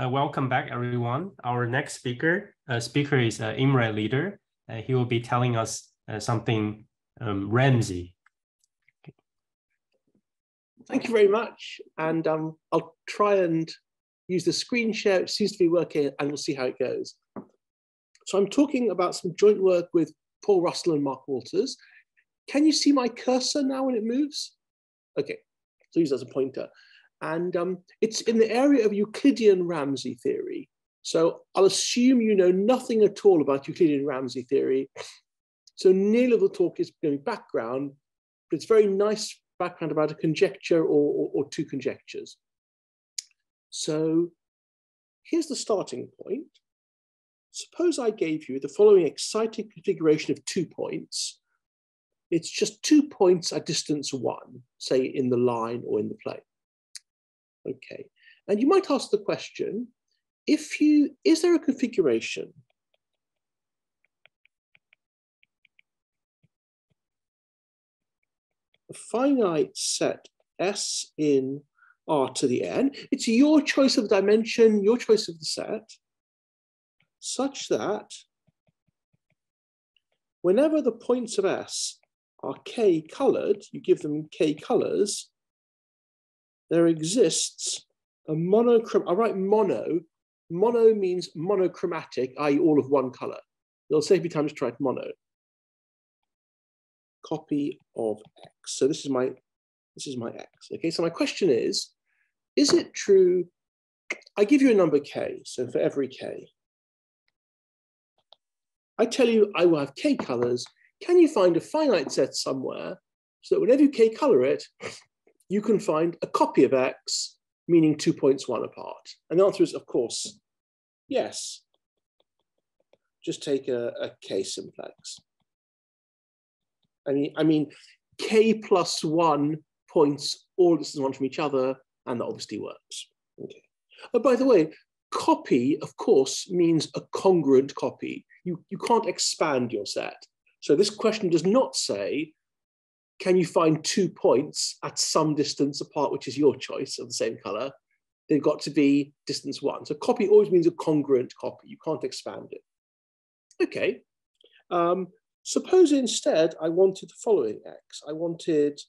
Uh, welcome back, everyone. Our next speaker uh, speaker is uh, Imre Leader. Uh, he will be telling us uh, something um, Ramsey. Thank you very much. And um, I'll try and use the screen share. It seems to be working and we'll see how it goes. So I'm talking about some joint work with Paul Russell and Mark Walters. Can you see my cursor now when it moves? Okay, so use as a pointer. And um, it's in the area of Euclidean Ramsey theory. So I'll assume you know nothing at all about Euclidean Ramsey theory. So nearly the talk is going background, but it's very nice background about a conjecture or, or, or two conjectures. So here's the starting point. Suppose I gave you the following exciting configuration of two points. It's just two points at distance one, say in the line or in the plane. Okay, and you might ask the question, if you, is there a configuration a finite set S in R to the N. It's your choice of dimension, your choice of the set, such that whenever the points of S are K colored, you give them K colors, there exists a monochrome, I write mono, mono means monochromatic, i.e. all of one color. You'll say every time you try mono copy of x. So this is my this is my x. Okay, so my question is, is it true? I give you a number k, so for every k. I tell you I will have k colors. Can you find a finite set somewhere so that whenever you k color it, you can find a copy of x, meaning two points one apart? And the answer is, of course, yes. Just take a, a k simplex. I mean, I mean, k plus one points all distances one from each other, and that obviously works. Okay. Oh, by the way, copy, of course, means a congruent copy. You, you can't expand your set. So this question does not say, can you find two points at some distance apart, which is your choice of the same color? They've got to be distance one. So copy always means a congruent copy. You can't expand it. Okay. Um, Suppose instead I wanted the following x. I wanted,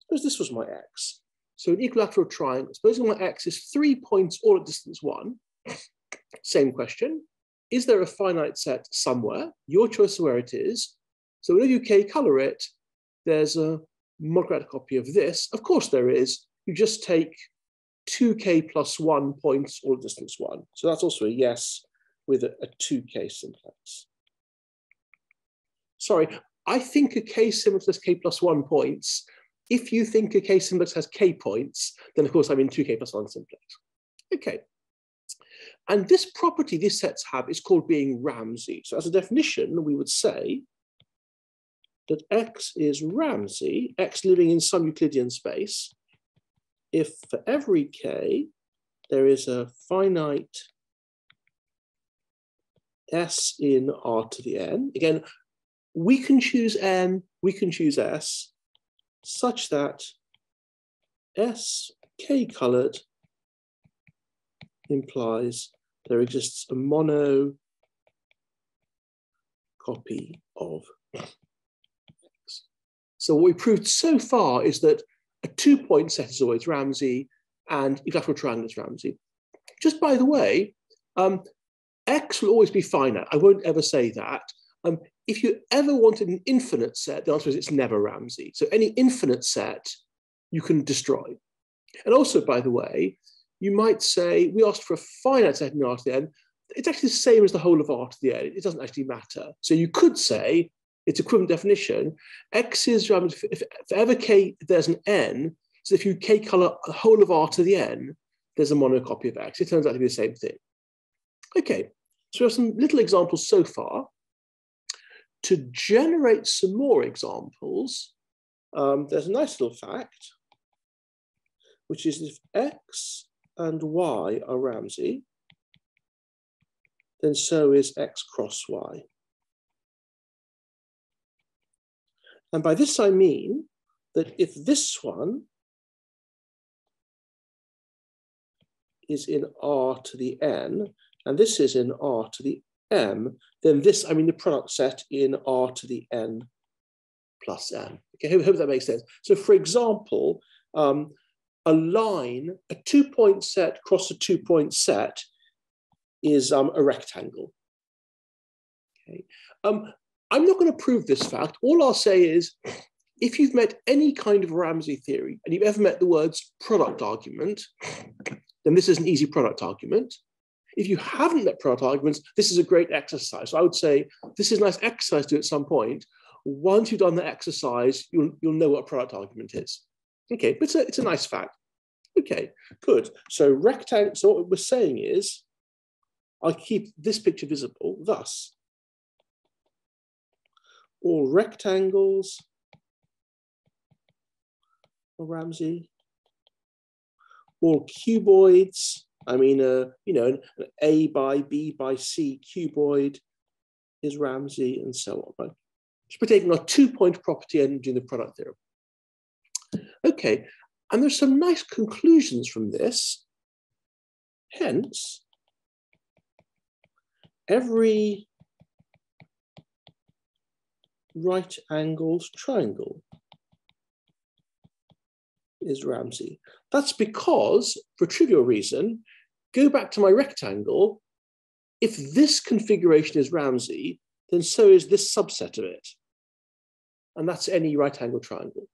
suppose this was my x. So an equilateral triangle, supposing my x is three points all at distance one, same question. Is there a finite set somewhere? Your choice of where it is. So whenever you k color it, there's a monochromatic copy of this. Of course there is. You just take 2k plus one points all distance one. So that's also a yes with a, a 2k simplex. Sorry, I think a k simplex has k plus one points. If you think a k simplex has k points, then of course I'm in 2k plus one simplex. Okay. And this property these sets have is called being Ramsey. So as a definition, we would say that X is Ramsey, X living in some Euclidean space, if for every K, there is a finite S in R to the N. Again, we can choose N, we can choose S, such that S K colored implies there exists a mono copy of. So what we proved so far is that a two-point set is always Ramsey and equilateral triangle is Ramsey. Just by the way, um, X will always be finite. I won't ever say that. Um, if you ever wanted an infinite set, the answer is it's never Ramsey. So any infinite set you can destroy. And also, by the way, you might say, we asked for a finite set in R to the n. It's actually the same as the whole of R to the n. It doesn't actually matter. So you could say, it's equivalent definition, X is, if, if ever K, there's an n, so if you K color the whole of R to the n, there's a monocopy of X. It turns out to be the same thing. Okay, so we have some little examples so far. To generate some more examples, um, there's a nice little fact, which is if x and y are Ramsey, then so is x cross y. And by this I mean that if this one is in R to the N, and this is in R to the M, then this, I mean the product set in R to the N plus N. Okay, hope, hope that makes sense. So for example, um, a line, a two point set cross a two point set is um, a rectangle. Okay. Um, I'm not going to prove this fact. All I'll say is if you've met any kind of Ramsey theory and you've ever met the words product argument, then this is an easy product argument. If you haven't met product arguments, this is a great exercise. So I would say this is a nice exercise to do at some point. Once you've done the exercise, you'll, you'll know what a product argument is. Okay, but it's a, it's a nice fact. Okay, good. So rectangle, so what we're saying is, I keep this picture visible thus. All rectangles of Ramsey, all cuboids, I mean, uh, you know, an A by B by C cuboid is Ramsey and so on, right? We're taking a two-point property and doing the product theorem. Okay, and there's some nice conclusions from this. Hence, every right angled triangle is Ramsey. That's because, for a trivial reason, go back to my rectangle. If this configuration is Ramsey, then so is this subset of it. And that's any right angle triangle.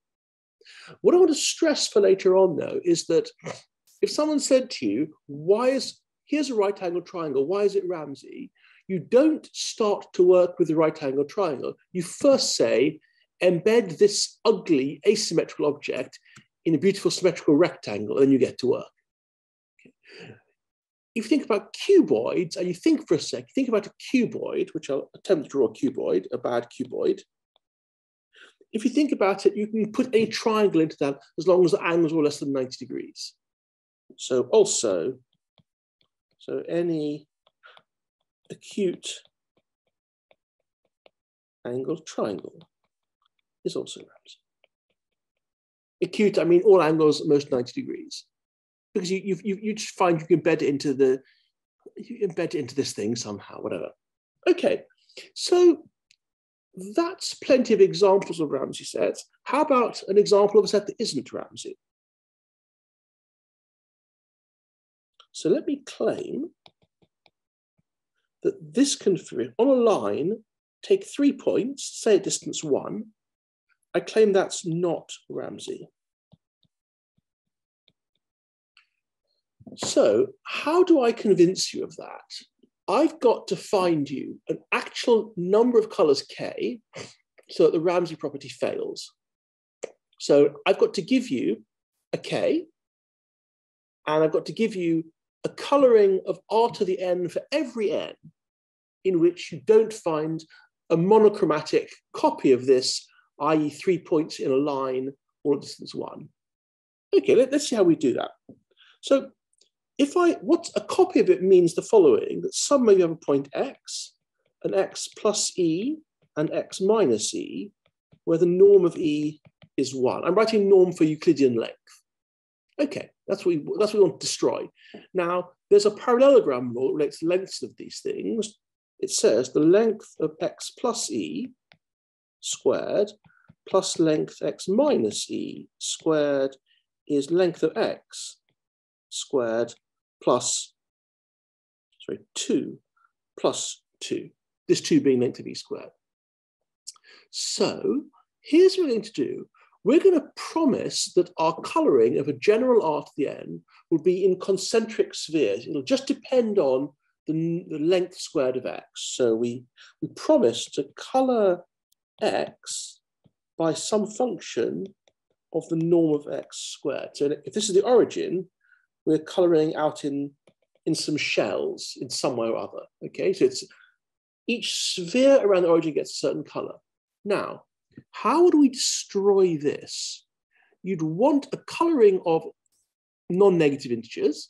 What I want to stress for later on, though, is that if someone said to you, why is, here's a right angle triangle, why is it Ramsey? You don't start to work with the right angle triangle. You first say, embed this ugly asymmetrical object in a beautiful symmetrical rectangle, and then you get to work. Okay. If you think about cuboids, and you think for a sec, think about a cuboid, which I'll attempt to draw a cuboid, a bad cuboid. If you think about it, you can put any triangle into that as long as the angles are less than 90 degrees. So also, so any acute angle triangle is also Ramsey acute, I mean, all angles most 90 degrees. Because you, you, you, you just find you can embed it into the, you embed it into this thing somehow, whatever. Okay, so that's plenty of examples of Ramsey sets. How about an example of a set that isn't Ramsey? So let me claim that this configuration on a line, take three points, say at distance one, I claim that's not Ramsey. So how do I convince you of that? I've got to find you an actual number of colors K so that the Ramsey property fails. So I've got to give you a K, and I've got to give you a coloring of R to the N for every N in which you don't find a monochromatic copy of this i.e. three points in a line or a distance one. Okay, let, us see how we do that. So if I, what a copy of it means the following, that somewhere you have a point x, an x plus e, and x minus e, where the norm of e is one. I'm writing norm for Euclidean length. Okay, that's what we, that's what we want to destroy. Now, there's a parallelogram rule that relates lengths of these things. It says the length of x plus e squared plus length x minus e squared is length of x squared plus, sorry, 2 plus 2, this 2 being length of e squared. So here's what we're going to do. We're going to promise that our colouring of a general R to the n will be in concentric spheres. It'll just depend on the, the length squared of x. So we, we promise to colour x by some function of the norm of x squared. So if this is the origin, we're coloring out in, in some shells in some way or other. Okay, so it's each sphere around the origin gets a certain color. Now, how would we destroy this? You'd want a coloring of non-negative integers,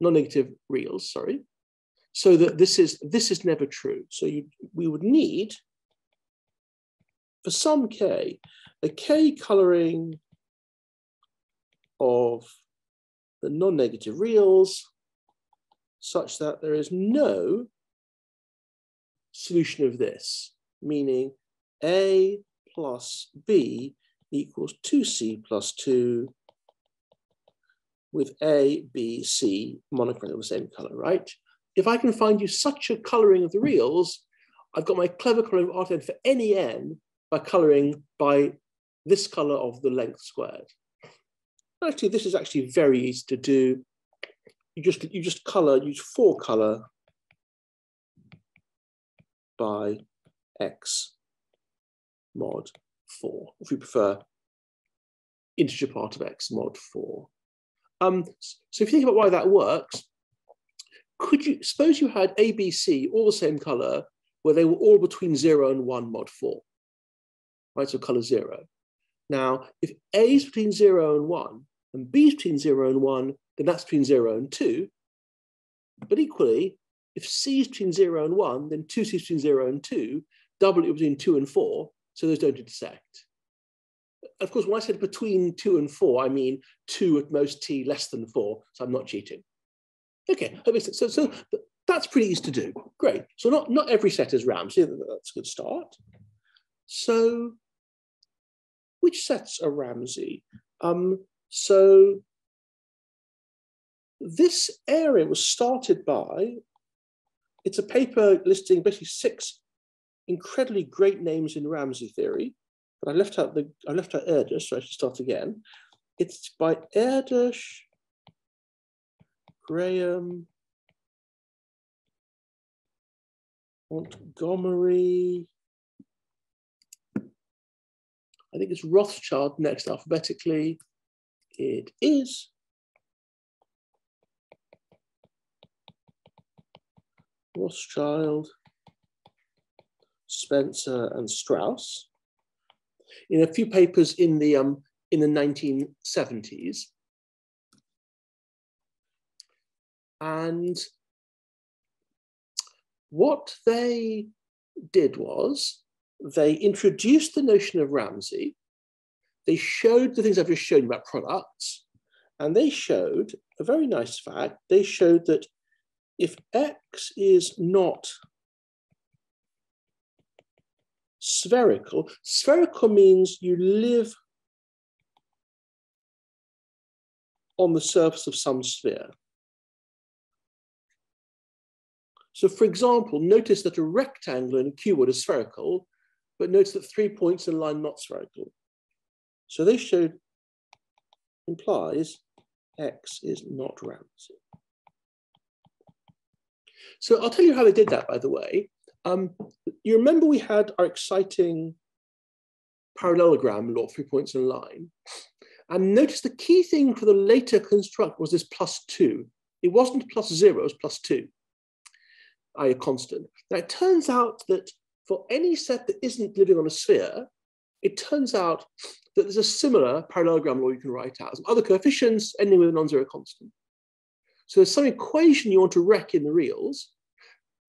non-negative reals, sorry, so that this is this is never true. So you, we would need for some k, a k coloring of the non-negative reals such that there is no solution of this, meaning A plus B equals 2C plus 2 with A, B, C monochromatic of the same color, right? If I can find you such a coloring of the reals, I've got my clever coloring of Rn for any n by coloring by this color of the length squared. Actually, this is actually very easy to do. You just you just color, use four color by x mod 4, if you prefer integer part of x mod 4. Um, so if you think about why that works, could you suppose you had A, B, C all the same color where they were all between 0 and 1 mod 4, right? So color 0. Now, if A is between 0 and 1 and B is between 0 and 1, then that's between 0 and 2. But equally, if C is between 0 and 1, then 2C is between 0 and 2, W between 2 and 4, so those don't intersect. Of course, when I said between 2 and 4, I mean 2 at most T less than 4, so I'm not cheating. Okay, so, so that's pretty easy to do. Great. So not, not every set is Ramsey, that's a good start. So which sets are Ramsey? Um, so this area was started by, it's a paper listing basically six incredibly great names in Ramsey theory, but I left out the I left out Erdős, so I should start again. It's by Erdős, Graham, Montgomery. I think it's Rothschild next alphabetically. It is. Rothschild. Spencer and Strauss in a few papers in the, um, in the 1970s. And what they did was they introduced the notion of Ramsey. They showed the things I've just shown you about products. And they showed a very nice fact. They showed that if X is not spherical. Spherical means you live on the surface of some sphere. So for example, notice that a rectangle and a cuboid are spherical, but notice that three points in a line not spherical. So this showed implies X is not round. So I'll tell you how they did that, by the way. Um, you remember we had our exciting parallelogram law, three points in line. And notice the key thing for the later construct was this plus two. It wasn't plus zero, it was plus two, i.e. a constant. Now it turns out that for any set that isn't living on a sphere, it turns out that there's a similar parallelogram law you can write out. Some other coefficients ending with a non-zero constant. So there's some equation you want to wreck in the reals,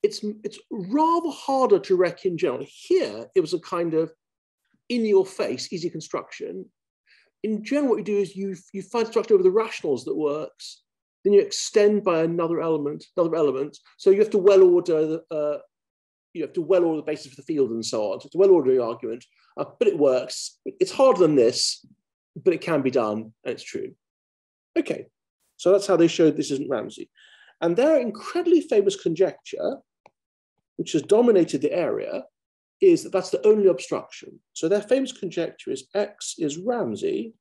it's, it's rather harder to wreck in general. Here, it was a kind of in your face, easy construction. In general, what you do is you, you find structure over the rationals that works, then you extend by another element, another element. So you have to well order the, uh, you have to well order the basis for the field and so on. So it's a well ordered argument, uh, but it works. It's harder than this, but it can be done, and it's true. Okay, so that's how they showed this isn't Ramsey. And their incredibly famous conjecture which has dominated the area, is that that's the only obstruction. So their famous conjecture is X is Ramsey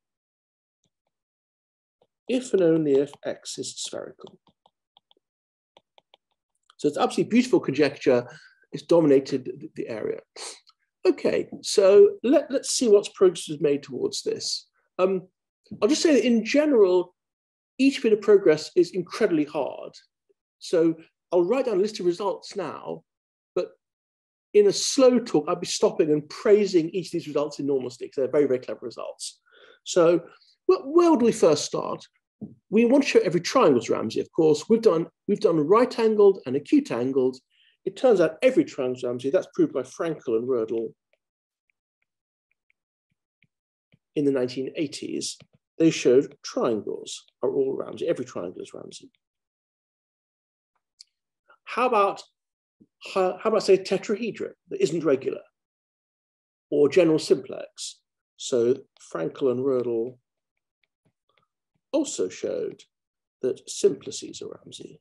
if and only if X is spherical. So it's absolutely beautiful conjecture. It's dominated the area. Okay, so let, let's see what's progress is made towards this. Um, I'll just say that in general, each bit of progress is incredibly hard. So I'll write down a list of results now, in a slow talk, I'd be stopping and praising each of these results enormously because they're very, very clever results. So well, where would we first start? We want to show every triangle is Ramsey, of course. We've done, we've done right-angled and acute-angled. It turns out every triangle is Ramsey. That's proved by Frankl and Rödl in the 1980s. They showed triangles are all Ramsey. Every triangle is Ramsey. How about, how, about say a tetrahedron that isn't regular? Or general simplex? So Frankl and Rödl also showed that simplices are Ramsey.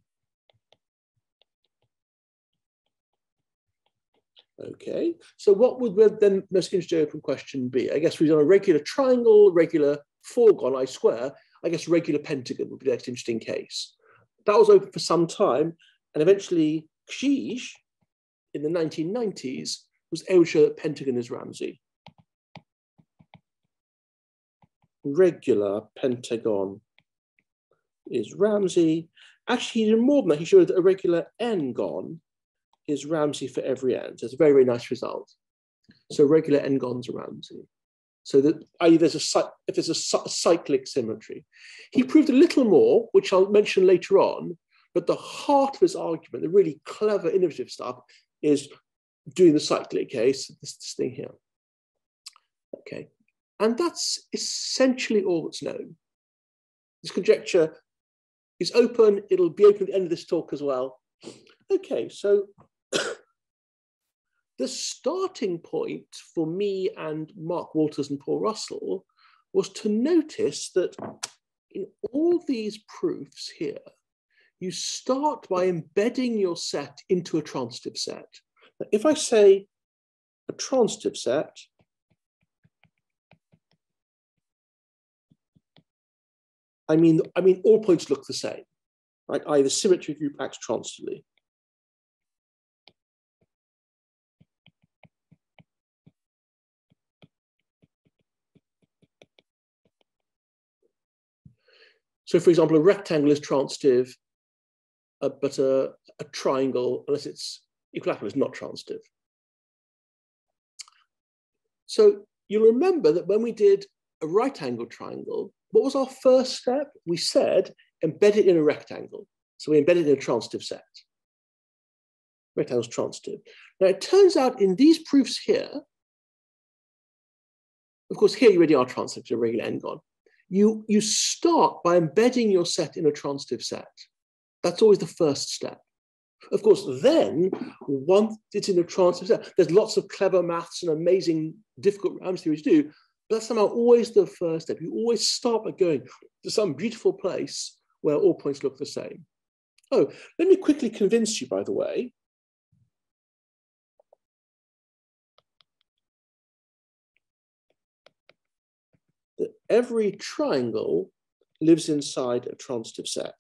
Okay, so what would then most interesting open question be? I guess we've done a regular triangle, regular fourgon, I square. I guess regular pentagon would be the next interesting case. That was open for some time, and eventually Kříž in the 1990s was able pentagon is Ramsey. Regular pentagon is Ramsey. Actually, he did more than that. He showed that a regular n-gon is Ramsey for every n. So it's a very, very nice result. So regular n-gons are Ramsey. So that i.e. there's a if there's a cyclic symmetry. He proved a little more, which I'll mention later on, but the heart of his argument, the really clever, innovative stuff, is doing the cyclic case, this, this thing here. Okay, and that's essentially all that's known. This conjecture is open. It'll be open at the end of this talk as well. Okay, so the starting point for me and Mark Walters and Paul Russell was to notice that in all these proofs here, you start by embedding your set into a transitive set. If I say a transitive set, I mean, I mean, all points look the same, right? Either symmetry group acts transitively. So for example, a rectangle is transitive, uh, but a, a, triangle, unless it's equilateral, is not transitive. So you'll remember that when we did a right angle triangle, what was our first step? We said embed it in a rectangle. So we embedded in a transitive set. Rectangle's transitive. Now it turns out in these proofs here, of course, here you already are transitive to a regular n-gon you, you start by embedding your set in a transitive set. That's always the first step. Of course, then once it's in a transitive set, there's lots of clever maths and amazing difficult Ramsey theories to do, but that's somehow always the first step. You always start by going to some beautiful place where all points look the same. Oh, let me quickly convince you, by the way, that every triangle lives inside a transitive set.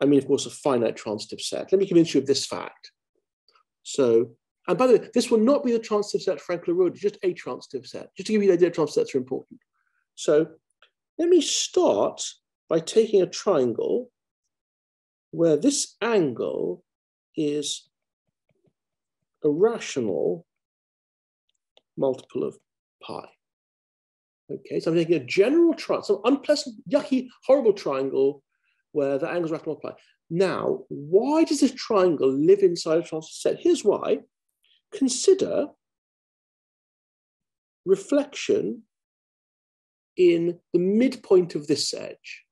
I mean, of course, a finite transitive set. Let me convince you of this fact. So, and by the way, this will not be the transitive set Frankl Rödl, just a transitive set, just to give you the idea transitive sets are important. So let me start by taking a triangle where this angle is a rational multiple of pi. Okay, so I'm taking a general triangle, some unpleasant, yucky, horrible triangle where the angles rational multiply. Now, why does this triangle live inside a transitive set? Here's why. Consider reflection in the midpoint of this edge.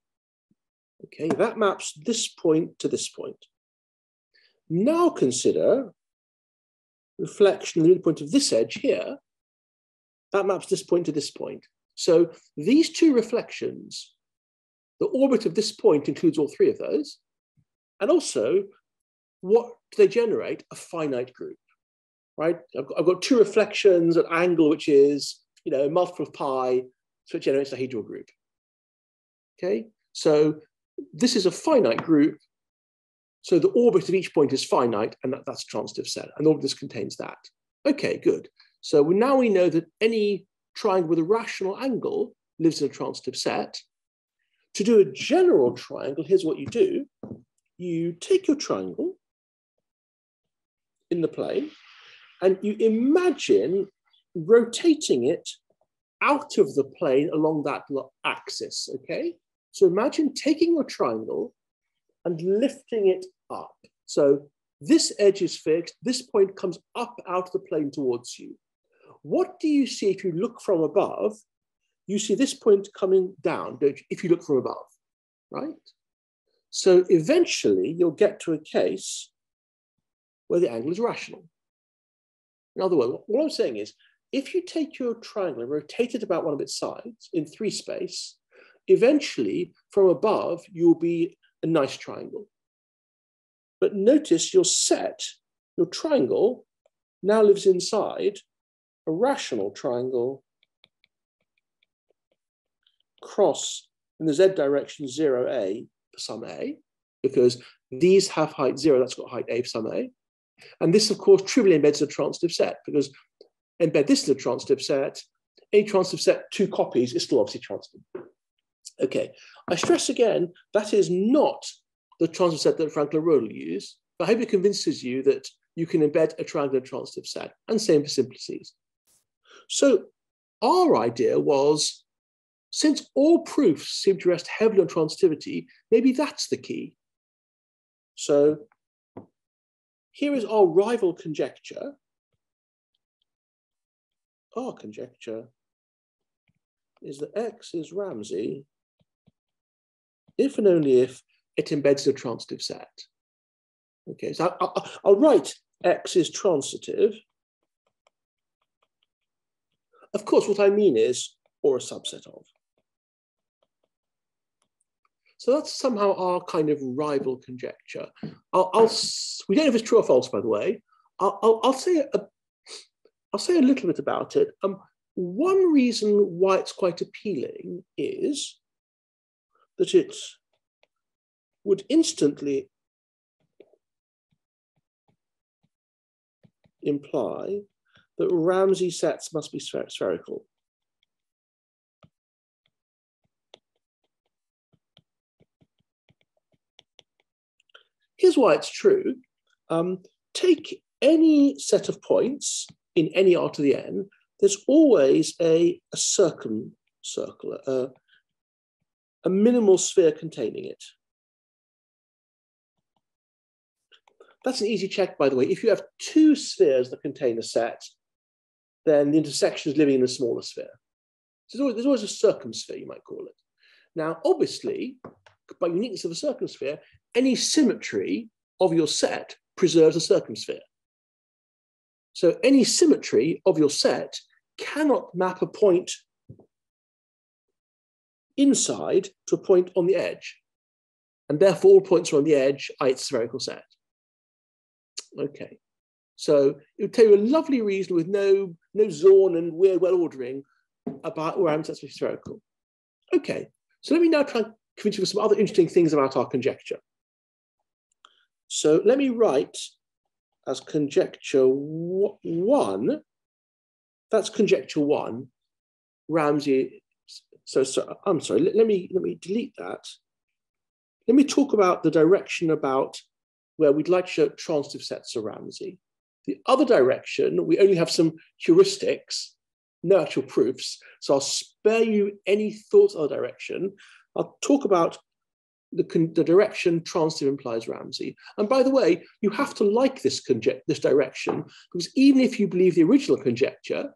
Okay, that maps this point to this point. Now consider reflection in the midpoint of this edge here. That maps this point to this point. So these two reflections, the orbit of this point includes all three of those. And also, what do they generate? A finite group, right? I've got, I've got two reflections at angle, which is, you know, a multiple of pi, so it generates a dihedral group. Okay, so this is a finite group. So the orbit of each point is finite, and that, that's a transitive set, and all of this contains that. Okay, good. So now we know that any triangle with a rational angle lives in a transitive set. To do a general triangle, here's what you do. You take your triangle in the plane and you imagine rotating it out of the plane along that axis, okay? So imagine taking your triangle and lifting it up. So this edge is fixed, this point comes up out of the plane towards you. What do you see if you look from above? You see this point coming down, don't you, if you look from above, right? So eventually you'll get to a case where the angle is rational. In other words, what I'm saying is, if you take your triangle and rotate it about one of its sides in three space, eventually from above, you'll be a nice triangle. But notice your set, your triangle, now lives inside a rational triangle cross in the z direction 0a for some a, because these have height zero, that's got height a for some a. And this, of course, trivially embeds a transitive set, because embed this in a transitive set, a transitive set, two copies is still obviously transitive. Okay, I stress again, that is not the transitive set that Frankl Rödl will use, but I hope it convinces you that you can embed a triangular transitive set, and same for simplices. So our idea was, since all proofs seem to rest heavily on transitivity, maybe that's the key. So here is our rival conjecture. Our conjecture is that X is Ramsey if and only if it embeds a transitive set. Okay, so I'll, I'll write X is transitive. Of course, what I mean is, or a subset of. So that's somehow our kind of rival conjecture. I'll, I'll we don't know if it's true or false, by the way. I'll, I'll, I'll say a, I'll say a little bit about it. Um, one reason why it's quite appealing is that it would instantly imply that Ramsey sets must be spherical. Here's why it's true. Um, take any set of points in any r to the n, there's always a, a a, a minimal sphere containing it. That's an easy check, by the way. If you have two spheres that contain a set, then the intersection is living in a smaller sphere. So there's always, there's always a circumsphere, you might call it. Now, obviously, by uniqueness of a circumsphere, any symmetry of your set preserves a circumsphere. So any symmetry of your set cannot map a point inside to a point on the edge. And therefore, all points are on the edge, it's a spherical set. Okay. So it would tell you a lovely reason with no, no Zorn and weird well ordering about where I'm sets are spherical. Okay. So let me now try and convince you of some other interesting things about our conjecture. So let me write as conjecture one, that's conjecture one, Ramsey, so, so I'm sorry, let, let, me, let me delete that. Let me talk about the direction about where we'd like to show transitive sets of Ramsey. The other direction, we only have some heuristics, no actual proofs, so I'll spare you any thoughts on the direction. I'll talk about the, the direction transitive implies Ramsey. And by the way, you have to like this, this direction because even if you believe the original conjecture,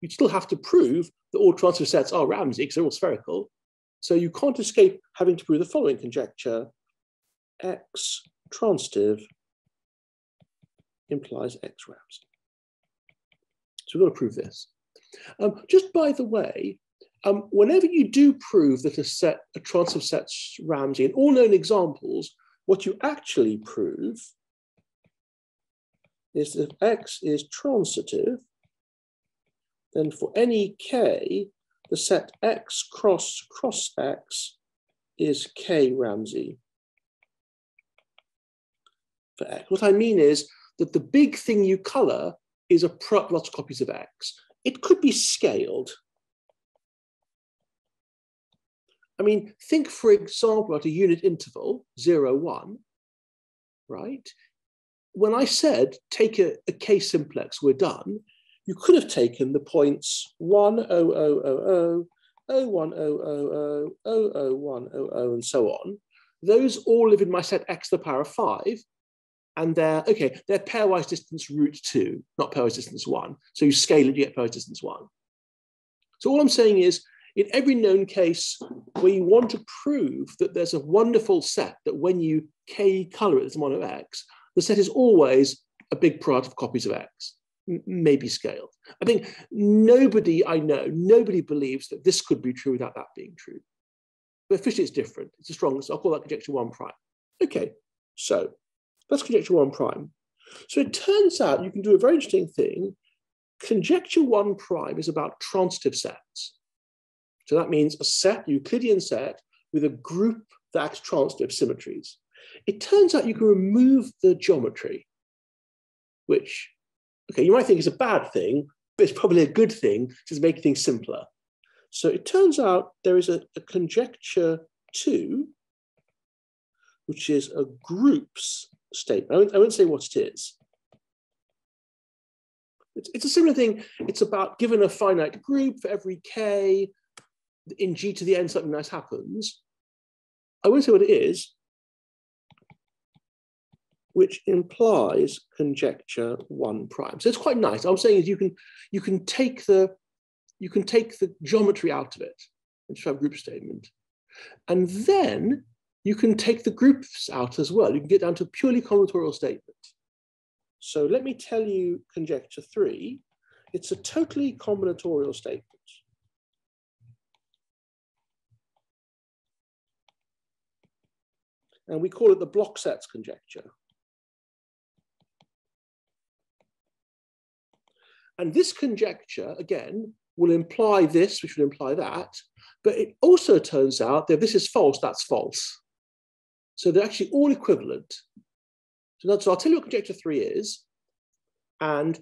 you still have to prove that all transitive sets are Ramsey because they're all spherical. So you can't escape having to prove the following conjecture. X transitive implies X Ramsey. So we've got to prove this. Um, just by the way, um, whenever you do prove that a set, a transitive set's Ramsey, in all known examples, what you actually prove is that if X is transitive, then for any K, the set X cross cross X is K Ramsey for X. What I mean is that the big thing you color is a product lots of copies of X. It could be scaled. I mean, think, for example, at a unit interval, zero, one, right? When I said take a, a K simplex, we're done, you could have taken the points 1, 0, 0, 0, 0, 1, 0, 0, 0, 0, 1, 0, 0, and so on. Those all live in my set x to the power of 5. And they're, okay, they're pairwise distance root 2, not pairwise distance 1. So you scale it, you get pairwise distance 1. So all I'm saying is, in every known case where you want to prove that there's a wonderful set that when you k color it as one of x, the set is always a big product of copies of x, maybe scaled. I think nobody I know, nobody believes that this could be true without that being true. But officially it's different. It's a strong, so I'll call that conjecture one prime. Okay, so that's conjecture one prime. So it turns out you can do a very interesting thing. Conjecture one prime is about transitive sets. So that means a set, Euclidean set, with a group that acts transitive symmetries. It turns out you can remove the geometry, which, okay, you might think is a bad thing, but it's probably a good thing to make things simpler. So it turns out there is a, a conjecture two, which is a groups statement. I won't, I won't say what it is. It's, it's a similar thing. It's about given a finite group for every k, in g to the n something nice happens. I won't say what it is, which implies conjecture one prime. So it's quite nice. I'm saying is you can you can take the you can take the geometry out of it just have a group statement. And then you can take the groups out as well. You can get down to a purely combinatorial statement. So let me tell you conjecture three. It's a totally combinatorial statement. And we call it the block sets conjecture. And this conjecture, again, will imply this, which will imply that. But it also turns out that this is false, that's false. So they're actually all equivalent. So, so I'll tell you what conjecture three is. And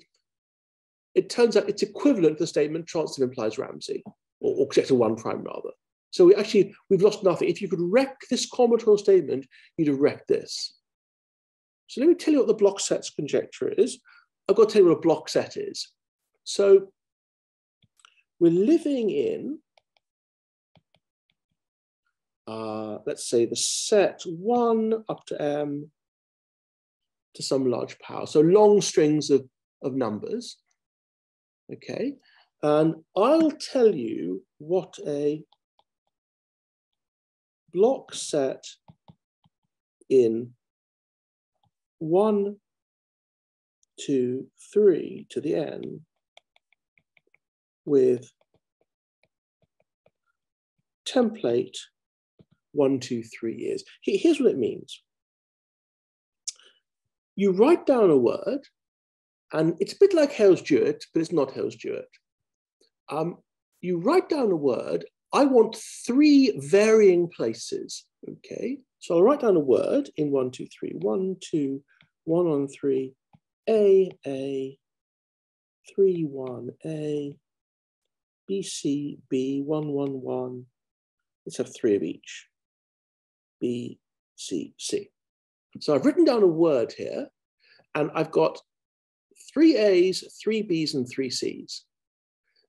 it turns out it's equivalent to the statement transitive implies Ramsey, or, or conjecture one prime rather. So we actually, we've lost nothing. If you could wreck this combinatorial statement, you'd have wrecked this. So let me tell you what the block sets conjecture is. I've got to tell you what a block set is. So we're living in uh, let's say the set one up to m to some large power. So long strings of, of numbers. Okay. And I'll tell you what a block set in one, two, three to the n with template one, two, three years. Here's what it means. You write down a word, and it's a bit like Hales Jewett, but it's not Hales Jewett. Um, you write down a word, I want three varying places, okay? So I'll write down a word in one, two, three, one, two, one on three, A, A, three, one, A, B, C, B, one, one, one. Let's have three of each. B, C, C. So I've written down a word here, and I've got three A's, three B's, and three C's.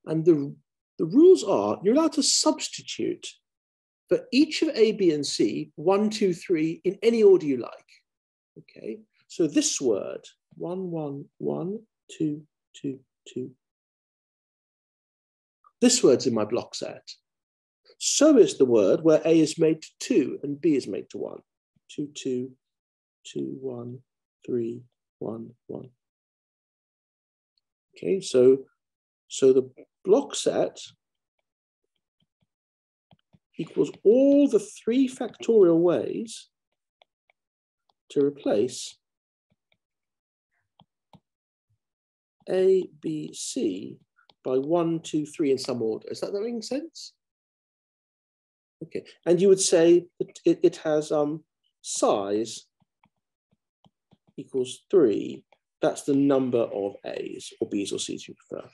And the, the rules are you're allowed to substitute for each of A, B, and C, one, two, three, in any order you like. Okay, so this word, one, one, one, two, two, two. This word's in my block set. So is the word where A is made to two and B is made to one. Two, two, two, one, three, one, one. Okay, so, so the block set equals all the three factorial ways to replace A, B, C by one, two, three in some order. Is that making sense? Okay, and you would say it, it has um, size equals three. That's the number of A's or B's or C's you prefer.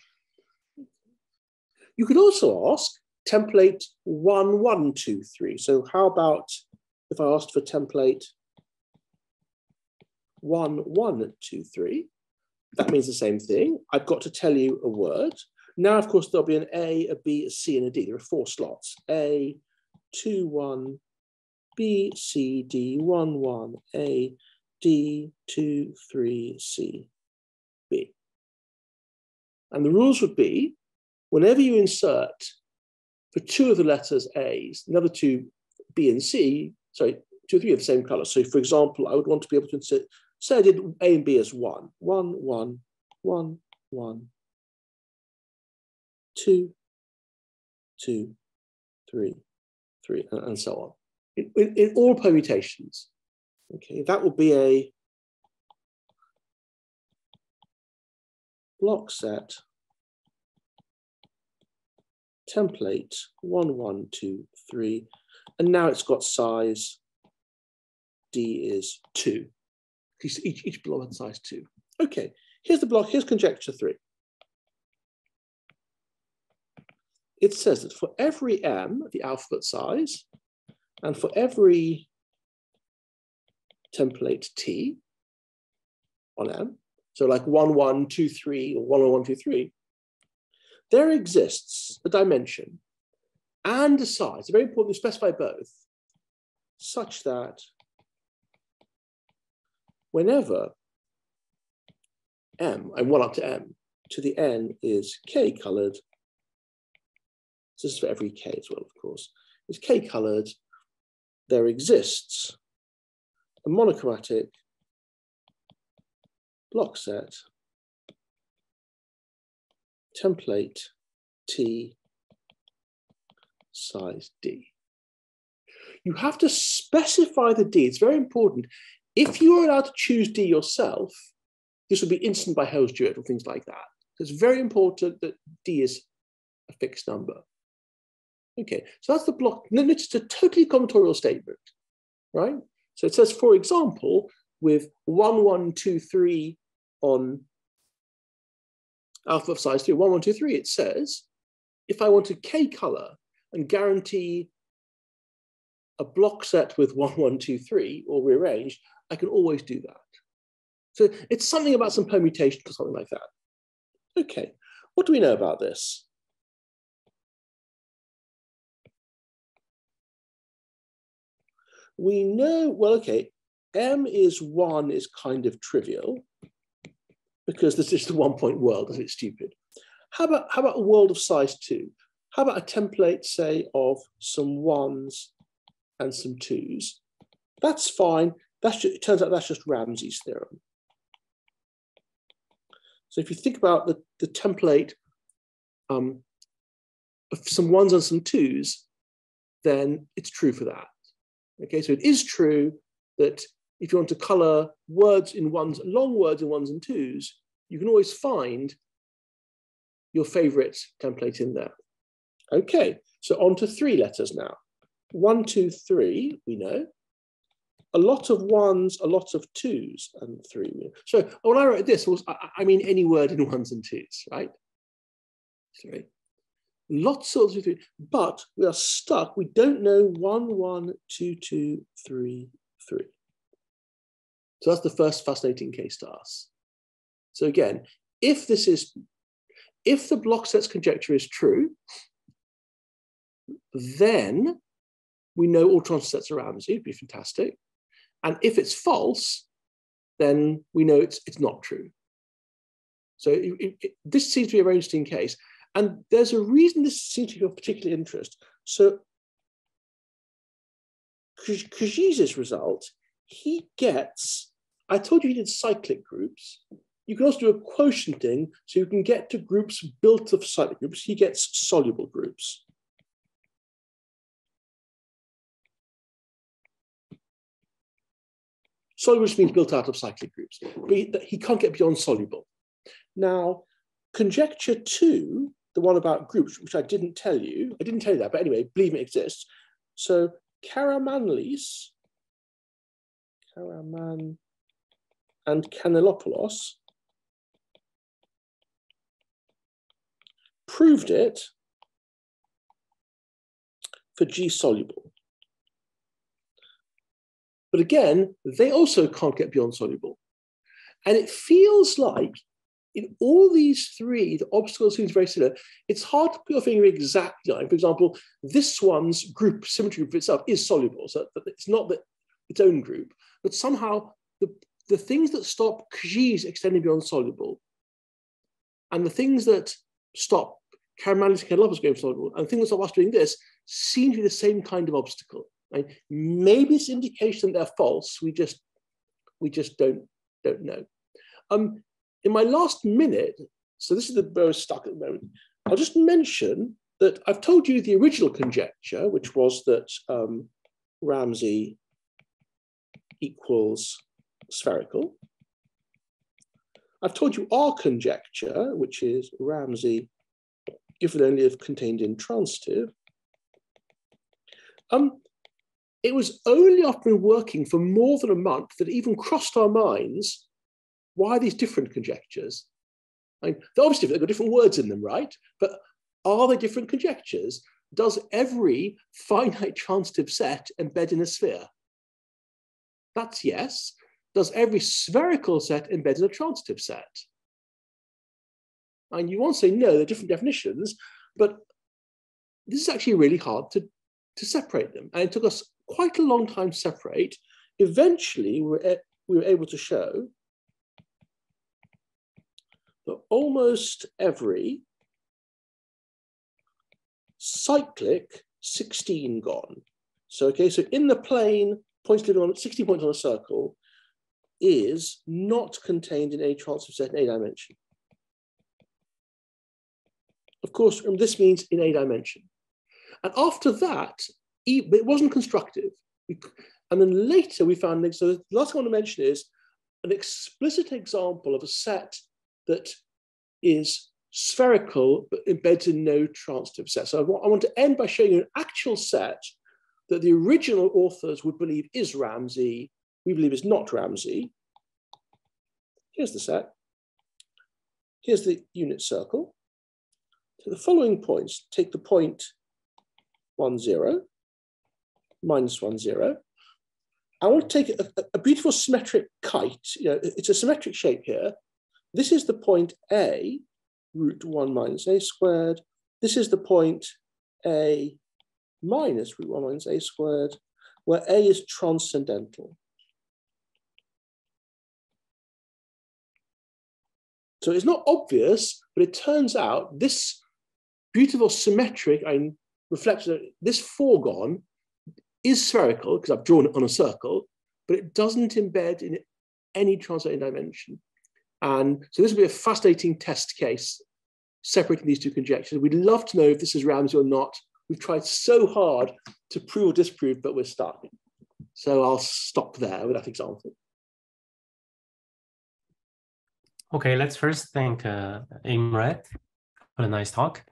You could also ask template one, one, two, three. So how about if I asked for template one, one, two, three? That means the same thing. I've got to tell you a word. Now, of course, there'll be an A, a B, a C, and a D. There are four slots. A, 2, 1, B, C, D, 1, 1, A, D, 2, 3, C, B. And the rules would be, whenever you insert for two of the letters A's, the other two B and C, sorry, two or three of the same color. So for example, I would want to be able to insert, say I did A and B as one, one, one, one, one, two, two, three, three, and, and so on. In, in, in all permutations. Okay, that will be a block set template one, one, two, three, and now it's got size D is two. Each, each block has size two. Okay, here's the block, here's conjecture three. It says that for every M, the alphabet size, and for every template T on M, so like one, one, two, three, or one, one, two, three, there exists a dimension and a size, very important to specify both, such that whenever m, and 1 up to m, to the n is k colored, this is for every k as well, of course, is k colored, there exists a monochromatic block set template T size D. You have to specify the D. It's very important. If you are allowed to choose D yourself, this will be instant by Hales-Jewett or things like that. It's very important that D is a fixed number. Okay, so that's the block. then it's a totally combinatorial statement, right? So it says, for example, with 1123 on alpha of size 3, 1, 1, 2, 3, it says, if I want a K color and guarantee a block set with 1, 1, 2, 3, or rearranged, I can always do that. So it's something about some permutation or something like that. Okay, what do we know about this? We know, well, okay, M is one is kind of trivial because this is the one point world and it's stupid. How about, how about a world of size two? How about a template, say, of some ones and some twos? That's fine. That's just, it turns out that's just Ramsey's theorem. So if you think about the, the template um, of some ones and some twos, then it's true for that. Okay, so it is true that if you want to color words in ones, long words in ones and twos, you can always find your favorite template in there. Okay, so on to three letters now. One, two, three, we know. A lot of ones, a lot of twos, and three. So when I wrote this, was I, mean any word in ones and twos, right? Three. Lots of three, but we are stuck. We don't know one, one, two, two, three, three. So that's the first fascinating case to us. So again, if this is, if the block sets conjecture is true, then we know all transitive sets are Ramsey, it'd be fantastic. And if it's false, then we know it's, it's not true. So it, it, this seems to be a very interesting case. And there's a reason this seems to be of particular interest. So Kříž's result, he gets, I told you he did cyclic groups. You can also do a quotienting, so you can get to groups built of cyclic groups. He gets soluble groups. Soluble means built out of cyclic groups, but he, he can't get beyond soluble. Now, conjecture two, the one about groups, which I didn't tell you, I didn't tell you that, but anyway, believe it exists. So Karamanlis, Karaman and Kanellopoulos proved it for G soluble. But again, they also can't get beyond soluble. And it feels like in all these three, the obstacle seems very similar. It's hard to put your finger exactly on. For example, this one's group symmetry group itself is soluble. So it's not that its own group, but somehow the, the things that stop Kříž extending beyond soluble and the things that stop and Candelabras going wall, and things like us doing this seem to be the same kind of obstacle. Right? Maybe it's indication that they're false. We just we just don't don't know. Um, in my last minute, so this is the where stuck at the moment. I'll just mention that I've told you the original conjecture, which was that um, Ramsey equals spherical. I've told you our conjecture, which is Ramsey If given only if contained intransitive. Um, it was only after working for more than a month that it even crossed our minds why these different conjectures? I mean, obviously they've got different words in them, right? But are they different conjectures? Does every finite transitive set embed in a sphere? That's yes. Does every spherical set embed in a transitive set? And you want to say no, they're different definitions, but this is actually really hard to, to separate them. And it took us quite a long time to separate. Eventually, we were, we were able to show that almost every cyclic 16 gone. So, okay, so in the plane, living on 60 points on a circle is not contained in a transitive set in a dimension. Of course, um, this means in a dimension. And after that, it wasn't constructive. And then later we found, so the last I want to mention is an explicit example of a set that is spherical but embeds in no transitive set. So I want to end by showing you an actual set that the original authors would believe is Ramsey, we believe is not Ramsey. Here's the set. Here's the unit circle. So the following points, take the point 1, 0, minus 1, 0. I want to take a, a beautiful symmetric kite. You know, it's a symmetric shape here. This is the point A, root 1 minus a squared. This is the point A minus root 1 minus a squared, where a is transcendental. So it's not obvious, but it turns out this beautiful symmetric I reflection, this foregone is spherical because I've drawn it on a circle, but it doesn't embed in any translating dimension. And so this will be a fascinating test case separating these two conjectures. We'd love to know if this is Ramsey or not. We've tried so hard to prove or disprove, but we're stuck. So I'll stop there with that example. Okay, let's first thank uh, for a nice talk.